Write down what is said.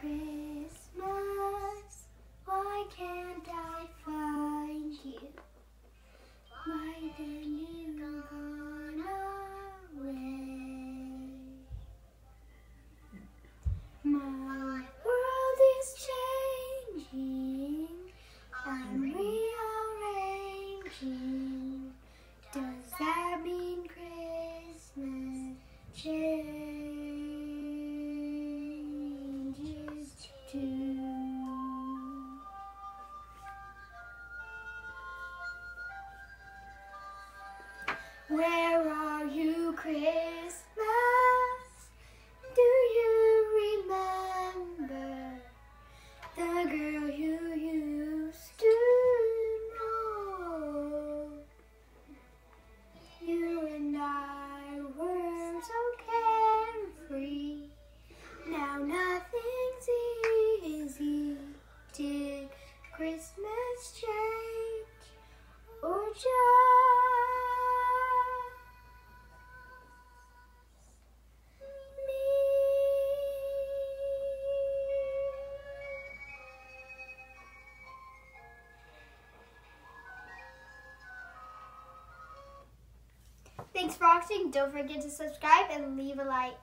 Christmas, why can't I find you? Why did you gone away? My world is changing, I'm rearranging. Does that mean Christmas? Where are you, Christmas? Do you remember the girl you used to know? You and I were so carefree. Now nothing's easy. Did Christmas change or just? Thanks for watching. Don't forget to subscribe and leave a like.